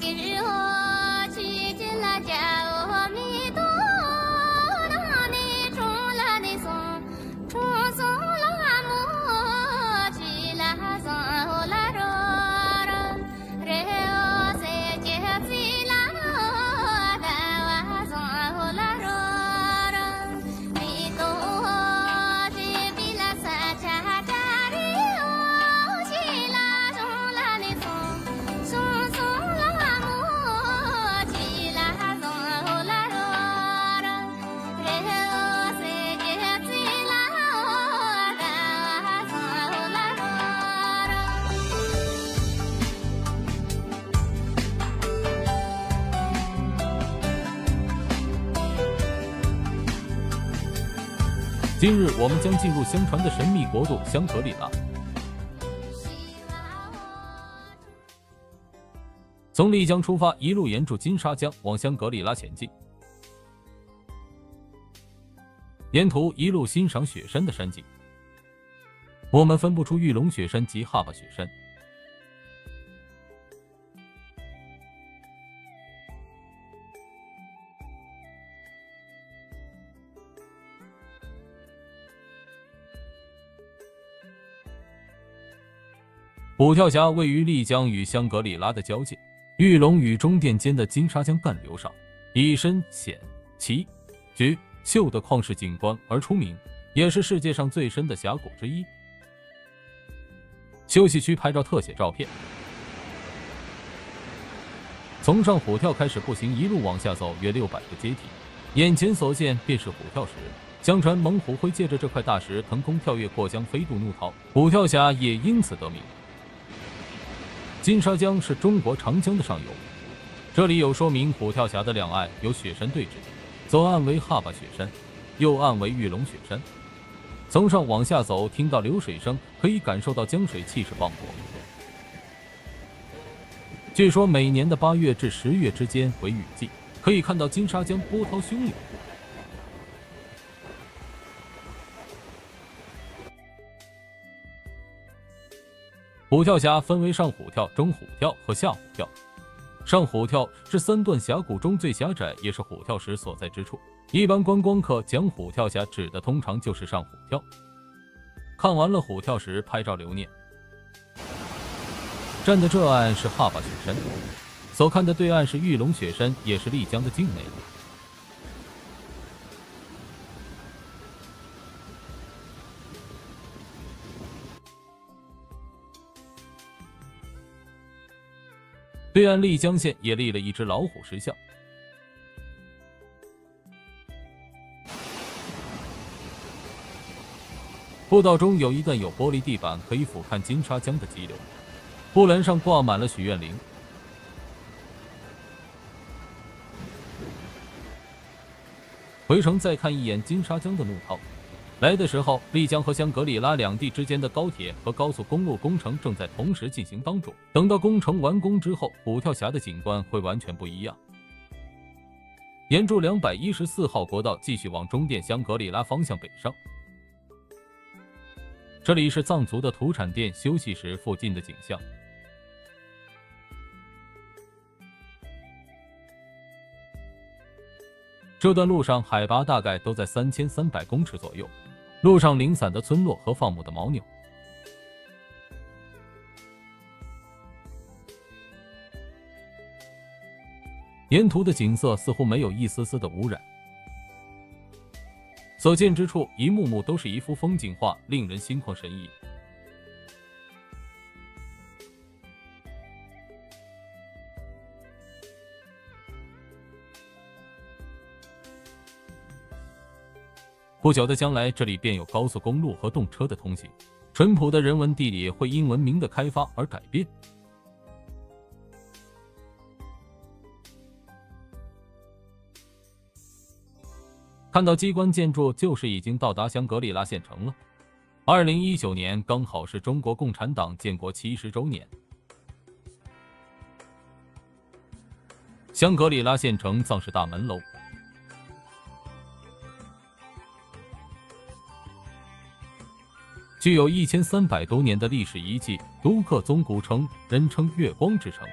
给日落今日我们将进入相传的神秘国度香格里拉。从丽江出发，一路沿住金沙江往香格里拉前进，沿途一路欣赏雪山的山景。我们分不出玉龙雪山及哈巴雪山。虎跳峡位于丽江与香格里拉的交界，玉龙与中甸间的金沙江干流上，以深浅、奇、绝、秀的旷世景观而出名，也是世界上最深的峡谷之一。休息区拍照特写照片。从上虎跳开始步行，一路往下走约六百个阶梯，眼前所见便是虎跳石。相传猛虎会借着这块大石腾空跳跃过江，飞渡怒涛，虎跳峡也因此得名。金沙江是中国长江的上游，这里有说明虎跳峡的两岸有雪山对峙，左岸为哈巴雪山，右岸为玉龙雪山。从上往下走，听到流水声，可以感受到江水气势磅礴。据说每年的八月至十月之间为雨季，可以看到金沙江波涛汹涌。虎跳峡分为上虎跳、中虎跳和下虎跳。上虎跳是三段峡谷中最狭窄，也是虎跳石所在之处。一般观光客讲虎跳峡，指的通常就是上虎跳。看完了虎跳石，拍照留念。站的这岸是哈巴雪山，所看的对岸是玉龙雪山，也是丽江的境内。对岸丽江县也立了一只老虎石像。步道中有一段有玻璃地板，可以俯瞰金沙江的激流。护栏上挂满了许愿铃。回城再看一眼金沙江的怒涛。来的时候，丽江和香格里拉两地之间的高铁和高速公路工程正在同时进行当中。等到工程完工之后，虎跳峡的景观会完全不一样。沿着两百一十四号国道继续往中甸香格里拉方向北上。这里是藏族的土产店休息时附近的景象。这段路上海拔大概都在三千三百公尺左右。路上零散的村落和放牧的牦牛，沿途的景色似乎没有一丝丝的污染，所见之处一幕幕都是一幅风景画，令人心旷神怡。不久的将来，这里便有高速公路和动车的通行，淳朴的人文地理会因文明的开发而改变。看到机关建筑，就是已经到达香格里拉县城了。二零一九年刚好是中国共产党建国七十周年。香格里拉县城藏式大门楼。具有一千三百多年的历史遗迹，都克宗古城，人称“月光之城”。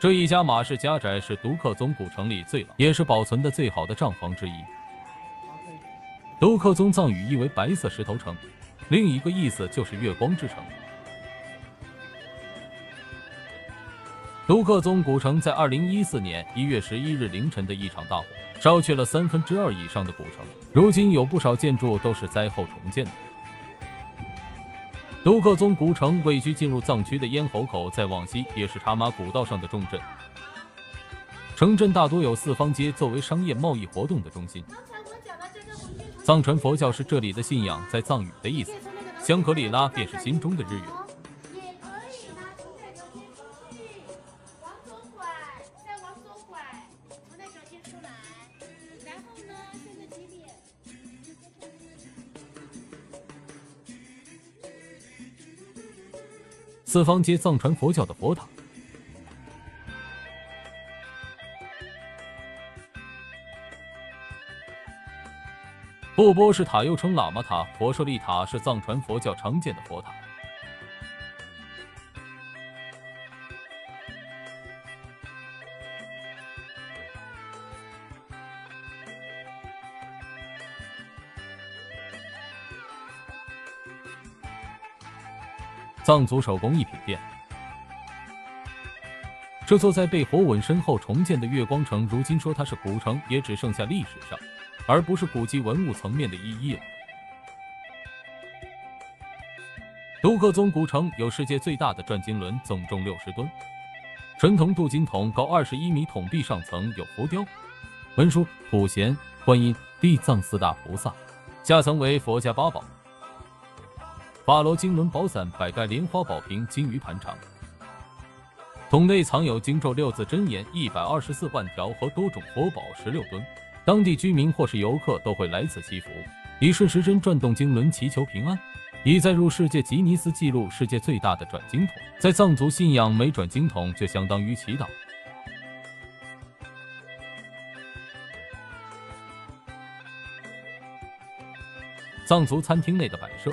这一家马氏家宅是独克宗古城里最老，也是保存的最好的账房之一。独克宗藏语意为白色石头城，另一个意思就是月光之城。独克宗古城在二零一四年一月十一日凌晨的一场大火，烧去了三分之二以上的古城。如今有不少建筑都是灾后重建的。独克宗古城位居进入藏区的咽喉口，在往西也是茶马古道上的重镇。城镇大多有四方街作为商业贸易活动的中心。藏传佛教是这里的信仰，在藏语的意思，香格里拉便是心中的日月。四方皆藏传佛教的佛塔，布波是塔，又称喇嘛塔、佛舍利塔，是藏传佛教常见的佛塔。藏族手工艺品店，这座在被火吻身后重建的月光城，如今说它是古城，也只剩下历史上，而不是古迹文物层面的意义了。独克宗古城有世界最大的转经轮，总重六十吨，纯铜镀金筒，高二十一米，筒壁上层有浮雕、文殊、普贤、观音、地藏四大菩萨，下层为佛家八宝。法罗经轮宝伞、百盖莲花宝瓶、金鱼盘长，桶内藏有经咒六字真言一百二十四万条和多种佛宝十六吨。当地居民或是游客都会来此祈福，以顺时针转动经轮祈求平安，已载入世界吉尼斯纪录世界最大的转经筒。在藏族信仰，每转经筒就相当于祈祷。藏族餐厅内的摆设。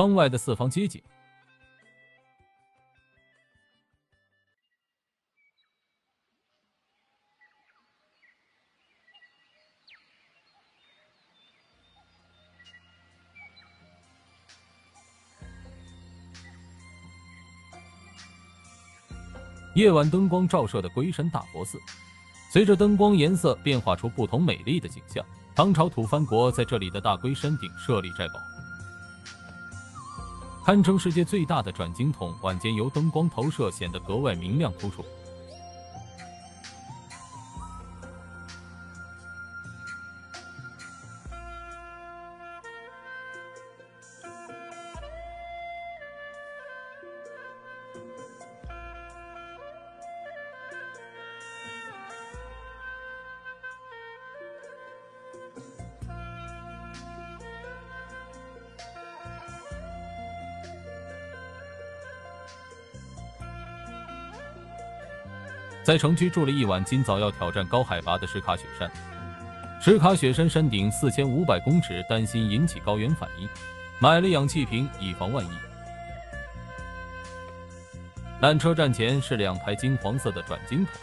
窗外的四方街景，夜晚灯光照射的龟山大佛寺，随着灯光颜色变化出不同美丽的景象。唐朝吐蕃国在这里的大龟山顶设立寨堡。堪称世界最大的转经筒，晚间由灯光投射，显得格外明亮突出。在城区住了一晚，今早要挑战高海拔的石卡雪山。石卡雪山山顶四千五百公尺，担心引起高原反应，买了氧气瓶以防万一。缆车站前是两排金黄色的转经筒，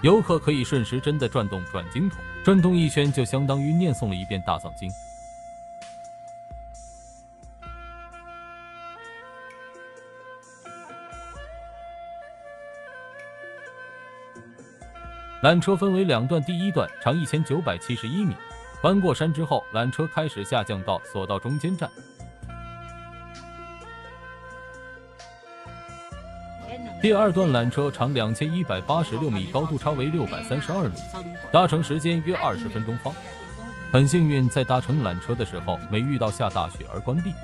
游客可以顺时针的转动转经筒，转动一圈就相当于念诵了一遍大藏经。缆车分为两段，第一段长一千九百七十一米，翻过山之后，缆车开始下降到索道中间站。第二段缆车长两千一百八十六米，高度差为六百三十二米，搭乘时间约二十分钟方。很幸运，在搭乘缆车的时候没遇到下大雪而关闭。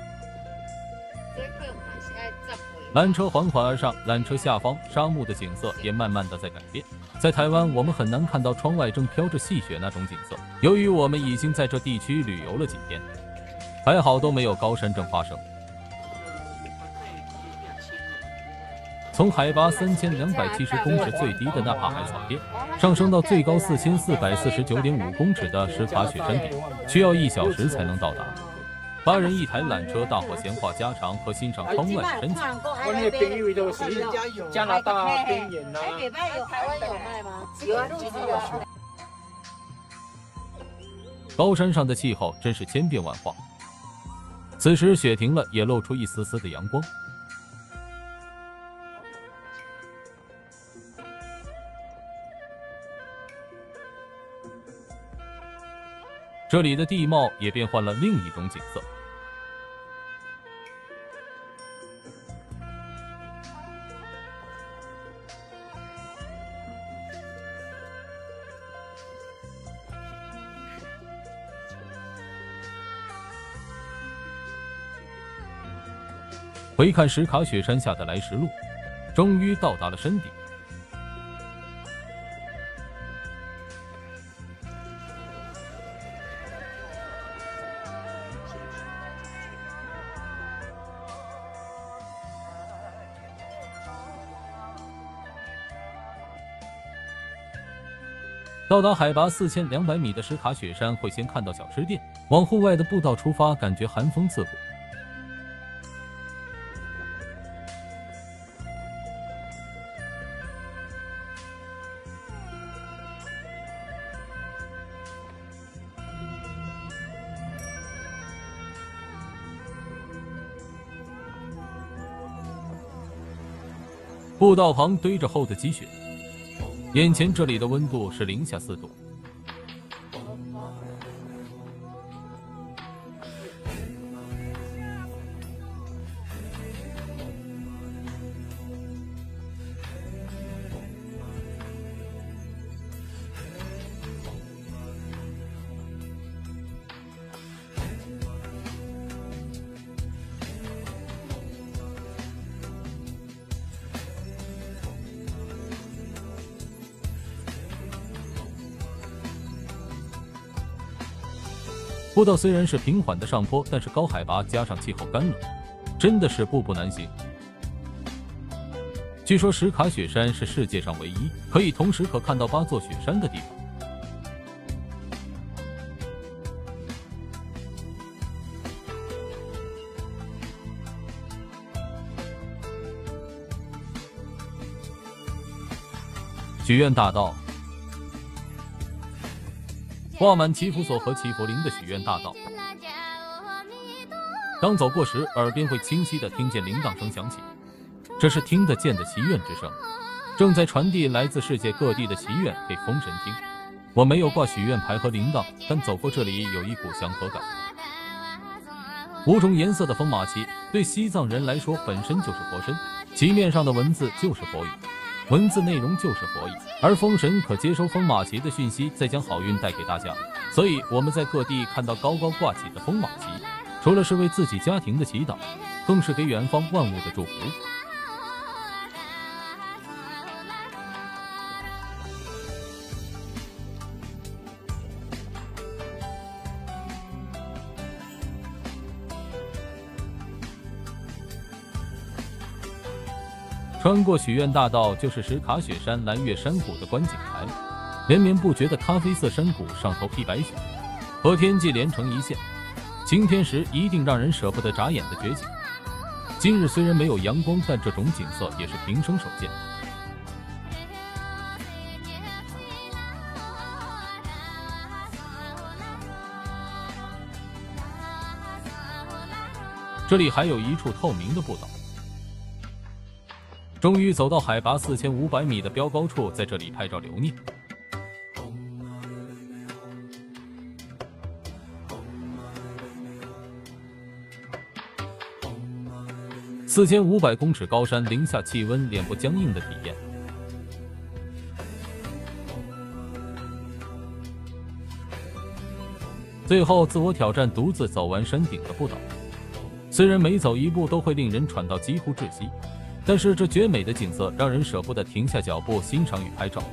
缆车缓缓而上，缆车下方沙漠的景色也慢慢的在改变。在台湾，我们很难看到窗外正飘着细雪那种景色。由于我们已经在这地区旅游了几天，还好都没有高山症发生。从海拔三千两百七十公尺最低的纳帕海草甸，上升到最高四千四百四十九点五公尺的石卡雪山顶，需要一小时才能到达。八人一台缆车，大伙闲话家常和欣赏窗外的神景。加拿大。台北有台湾有卖吗？有啊，高山上的气候真是千变万化。此时雪停了，也露出一丝丝的阳光。这里的地貌也变换了另一种景色。回看石卡雪山下的来时路，终于到达了山顶。到达海拔四千两百米的石卡雪山，会先看到小吃店。往户外的步道出发，感觉寒风刺骨。步道旁堆着厚的积雪。眼前这里的温度是零下四度。步道虽然是平缓的上坡，但是高海拔加上气候干冷，真的是步步难行。据说石卡雪山是世界上唯一可以同时可看到八座雪山的地方。许愿大道。挂满祈福锁和祈福铃的许愿大道，当走过时，耳边会清晰的听见铃铛声响起，这是听得见的祈愿之声，正在传递来自世界各地的祈愿给风神听。我没有挂许愿牌和铃铛，但走过这里有一股祥和感。五种颜色的风马旗对西藏人来说本身就是佛身，旗面上的文字就是佛语。文字内容就是佛语，而风神可接收风马旗的讯息，再将好运带给大家。所以我们在各地看到高高挂起的风马旗，除了是为自己家庭的祈祷，更是给远方万物的祝福。穿过许愿大道，就是石卡雪山蓝月山谷的观景台。连绵不绝的咖啡色山谷上头披白雪，和天际连成一线。晴天时一定让人舍不得眨眼的绝景。今日虽然没有阳光，但这种景色也是平生首见。这里还有一处透明的步道。终于走到海拔四千五百米的标高处，在这里拍照留念。四千五百公尺高山，零下气温，脸部僵硬的体验。最后，自我挑战，独自走完山顶的步道。虽然每走一步都会令人喘到几乎窒息。但是这绝美的景色让人舍不得停下脚步欣赏与拍照。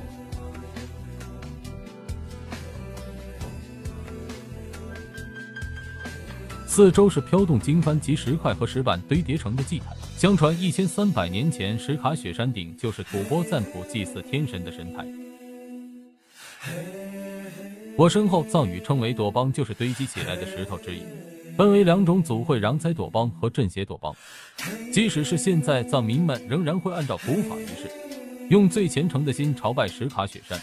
四周是飘动经幡及石块和石板堆叠成的祭坛。相传一千三百年前，石卡雪山顶就是吐蕃赞普祭祀天神的神台。我身后藏语称为“朵邦”，就是堆积起来的石头之意。分为两种组会攘灾躲帮和镇邪躲帮。即使是现在，藏民们仍然会按照古法仪式，用最虔诚的心朝拜石卡雪山。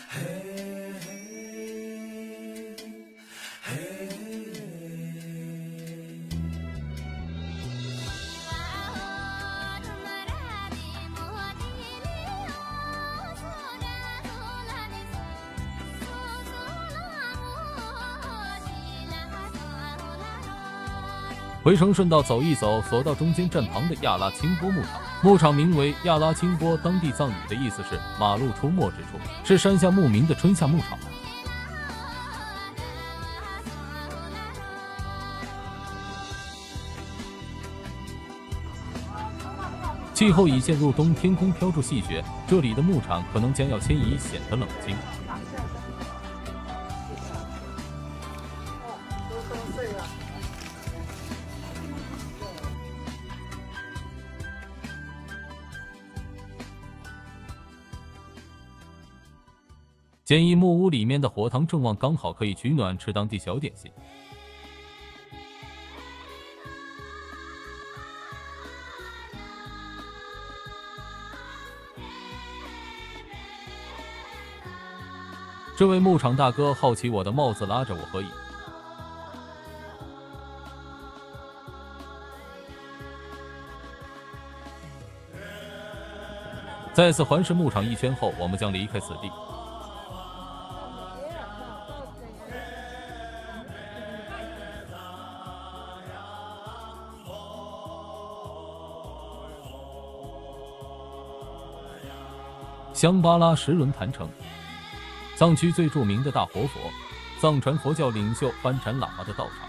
回城顺道走一走，走到中间站旁的亚拉清波牧场。牧场名为亚拉清波，当地藏语的意思是“马路出没之处”，是山下牧民的春夏牧场。气候已渐入冬，天空飘着细雪，这里的牧场可能将要迁移，显得冷清。简易木屋里面的火塘正旺，刚好可以取暖，吃当地小点心。这位牧场大哥好奇我的帽子，拉着我合影。再次环视牧场一圈后，我们将离开此地。香巴拉石轮坛城，藏区最著名的大活佛，藏传佛教领袖班禅喇嘛的道场。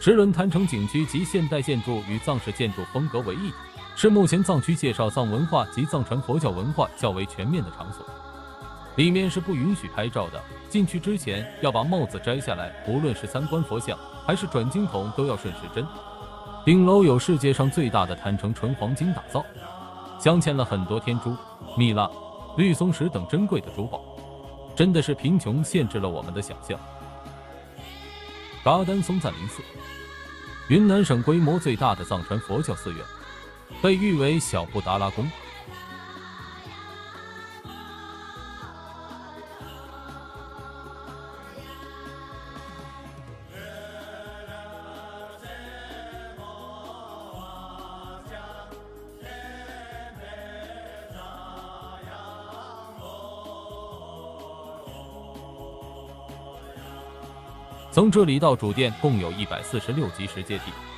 石轮坛城景区及现代建筑与藏式建筑风格为一体，是目前藏区介绍藏文化及藏传佛教文化较为全面的场所。里面是不允许拍照的，进去之前要把帽子摘下来，无论是参观佛像还是转经筒，都要顺时针。顶楼有世界上最大的坛城纯黄金打造，镶嵌了很多天珠、蜜蜡。绿松石等珍贵的珠宝，真的是贫穷限制了我们的想象。嘎丹松赞林寺，云南省规模最大的藏传佛教寺院，被誉为小布达拉宫。从这里到主殿共有一百四十六级石阶梯。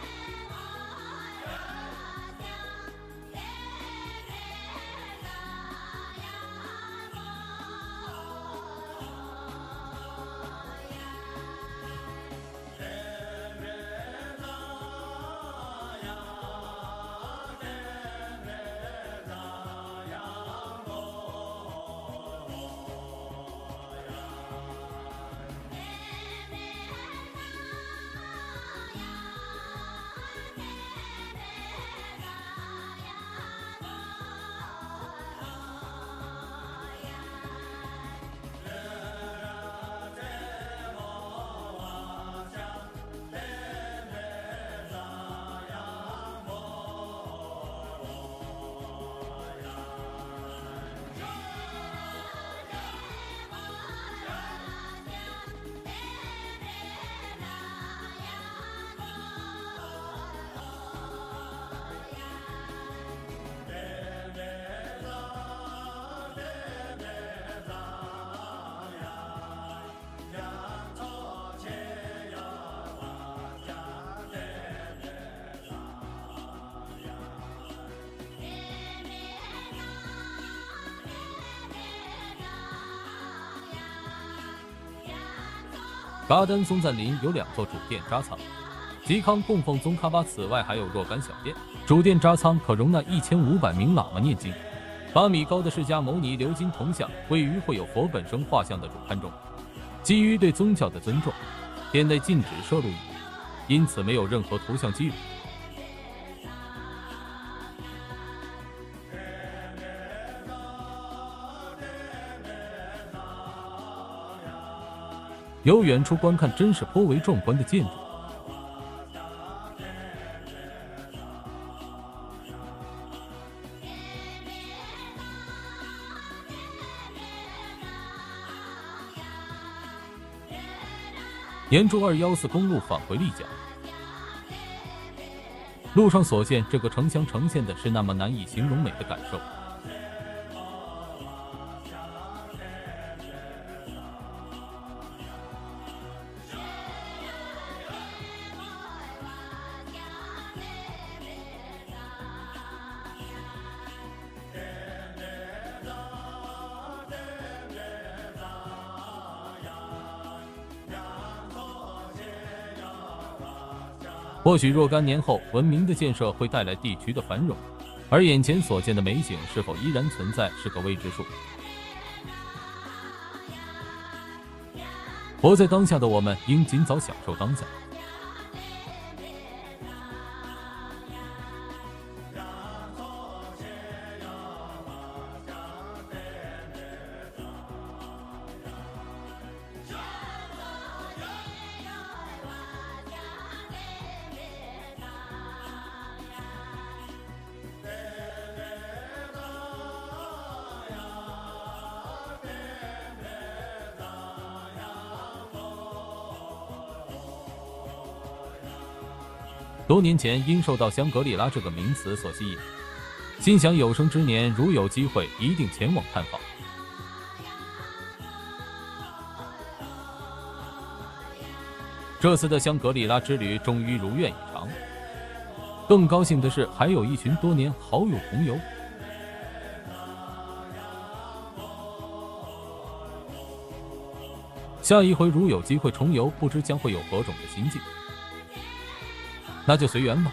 噶丹松赞林有两座主殿扎仓，吉康供奉宗喀巴，此外还有若干小殿。主殿扎仓可容纳一千五百名喇嘛念经。八米高的释迦牟尼鎏金铜像位于绘有佛本生画像的主龛中。基于对宗教的尊重，殿内禁止摄入，因此没有任何图像记录。由远处观看，真是颇为壮观的建筑。沿珠二幺四公路返回丽江。路上所见，这个城乡呈现的是那么难以形容美的感受。或许若干年后，文明的建设会带来地区的繁荣，而眼前所见的美景是否依然存在，是个未知数。活在当下的我们，应尽早享受当下。多年前，因受到香格里拉这个名词所吸引，心想有生之年如有机会，一定前往探访。这次的香格里拉之旅终于如愿以偿。更高兴的是，还有一群多年好友同游。下一回如有机会重游，不知将会有何种的心境。那就随缘吧。